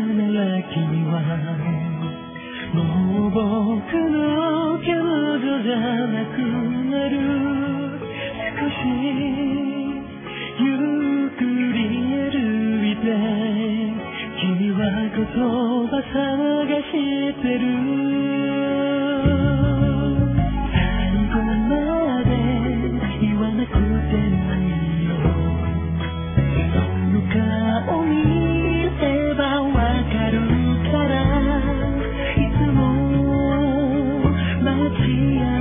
ら君はもう僕の彼女じゃなくなる。少しゆっくり歩いて君は言葉探してる。tears.